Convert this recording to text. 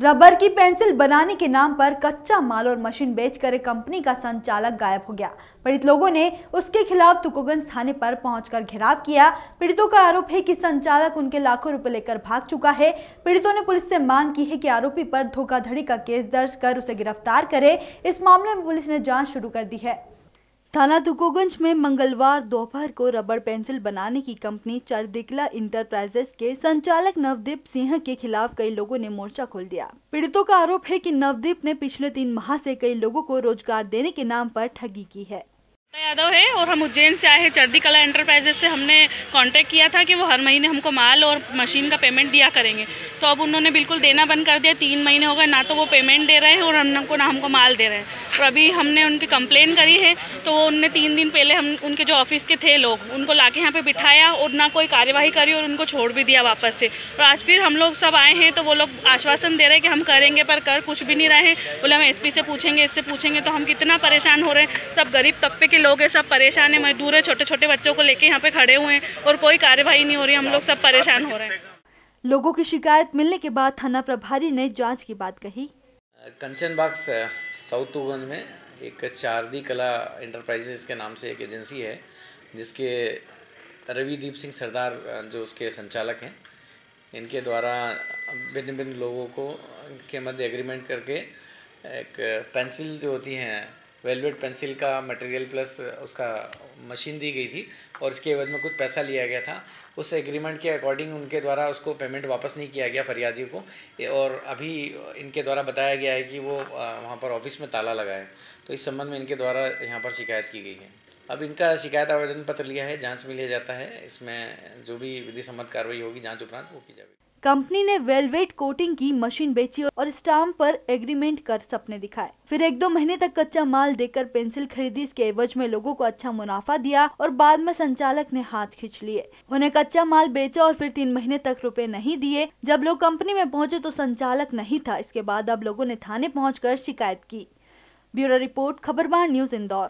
Rubber की pencil बनाने के नाम पर कच्चा माल और मशीन बेचकर कंपनी का संचालक गायब हो गया। पीड़ित लोगों ने उसके खिलाफ तुकोगंज थाने पर पहुंचकर घेराव किया। पीड़ितों का आरोप है कि संचालक उनके लाखों रुपए लेकर भाग चुका है। पीड़ितों ने पुलिस से मांग की है कि आरोपी पर धोखाधड़ी का केस दर्ज कर उसे गिरफ़्तार करे। इस मामले में पुलिस ने जाँच शुरू कर दी है। थाना तुकोगंज में मंगलवार दोपहर को रबर पेंसिल बनाने की कंपनी चरदिकला इंटरप्राइजेस के संचालक नवदीप सिंह के खिलाफ कई लोगों ने मोर्चा खोल दिया। पीड़ितों का आरोप है कि नवदीप ने पिछले तीन माह से कई लोगों को रोज़गार देने के नाम पर ठगी की है। यादव है और हम उज्जैन से आए हैं। चर्दी कला एंटरप्राइजेस से हमने कांटेक्ट किया था कि वो हर महीने हमको माल और मशीन का पेमेंट दिया करेंगे। तो अब उन्होंने बिल्कुल देना बंद कर दिया। तीन महीने हो गए, ना तो वो पेमेंट दे रहे हैं और हम हमको, ना हमको माल दे रहे हैं। और अभी हमने उनकी कंप्लेन करी है तो वो उनने तीन दिन पहले हम उनके जो ऑफ़िस के थे लोग उनको ला के यहाँ पर बिठाया और ना कोई कार्यवाही करी और उनको छोड़ भी दिया वापस से। और आज फिर हम लोग सब आए हैं तो वो लोग आश्वासन दे रहे हैं कि हम करेंगे पर कर कुछ भी नहीं रहे हैं। बोले हम एसपी से पूछेंगे इससे पूछेंगे तो हम कितना परेशान हो रहे हैं। सब गरीब तबके के लोग हैं सब परेशान है मजदूर है छोटे छोटे बच्चों को लेके यहाँ पे खड़े हुए हैं और कोई कार्यवाही नहीं हो रही हम लोग सब परेशान हो रहे हैं। लोगों की शिकायत मिलने के बाद थाना प्रभारी ने जाँच की बात कही। कंचन बाग साउथ तुगन में एक चारदी कला इंटरप्राइजेस के नाम से एक एजेंसी है, जिसके रविदीप सिंह सरदार जो उसके संचालक हैं, इनके द्वारा भिन्न भिन्न लोगों को के मध्य एग्रीमेंट करके एक पेंसिल जो होती हैं वेलवेट पेंसिल का मटेरियल प्लस उसका मशीन दी गई थी और इसके एवज में कुछ पैसा लिया गया था। उस एग्रीमेंट के अकॉर्डिंग उनके द्वारा उसको पेमेंट वापस नहीं किया गया फरियादियों को। और अभी इनके द्वारा बताया गया है कि वो वहाँ पर ऑफ़िस में ताला लगा है तो इस संबंध में इनके द्वारा यहाँ पर शिकायत की गई है। अब इनका शिकायत आवेदन पत्र लिया है, जाँच में लिया जाता है। इसमें जो भी विधि सम्मत कार्रवाई होगी, जाँच उपरांत वो की जाएगी। कंपनी ने वेलवेट कोटिंग की मशीन बेची और स्टाम्प पर एग्रीमेंट कर सपने दिखाए। फिर एक दो महीने तक कच्चा माल देकर पेंसिल खरीदी, इसके एवज में लोगों को अच्छा मुनाफा दिया और बाद में संचालक ने हाथ खींच लिए। उन्हें कच्चा माल बेचा और फिर तीन महीने तक रुपए नहीं दिए। जब लोग कंपनी में पहुँचे तो संचालक नहीं था। इसके बाद अब लोगों ने थाने पहुँच शिकायत की। Bureau report Khabarbar news Indore.